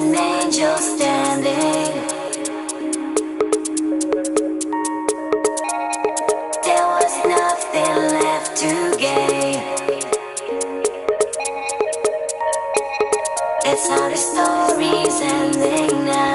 an angel standing. There was nothing left to gain. It's how the story's ending now.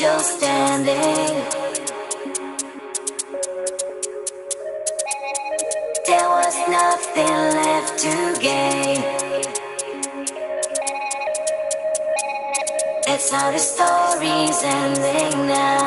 Angel standing. There was nothing left to gain. That's how the story's ending now.